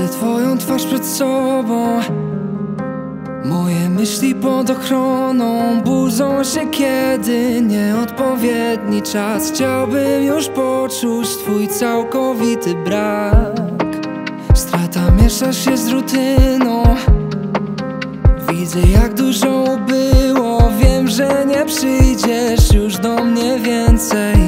Widzę twoją twarz przed sobą. Moje myśli pod ochroną budzą się kiedy nieodpowiedni czas. Chciałbym już poczuć twój całkowity brak. Strata miesza się z rutyną. Widzę jak dużo było. Wiem, że nie przyjdziesz już do mnie więcej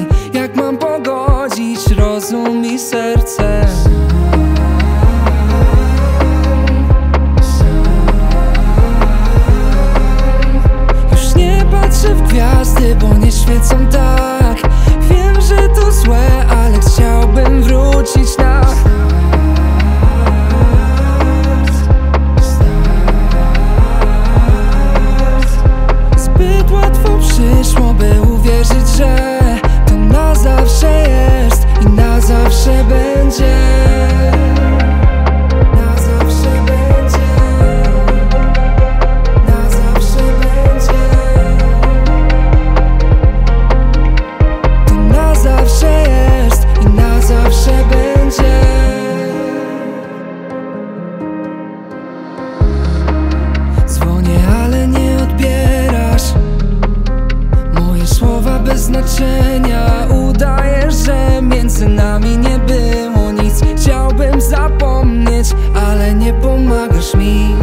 Między nami nie było nic. Chciałbym zapomnieć, ale nie pomagasz mi.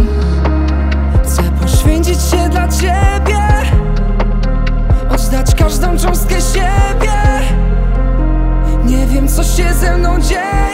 Chcę poświęcić się dla ciebie Oddać każdą cząstkę siebie. Nie wiem co się ze mną dzieje.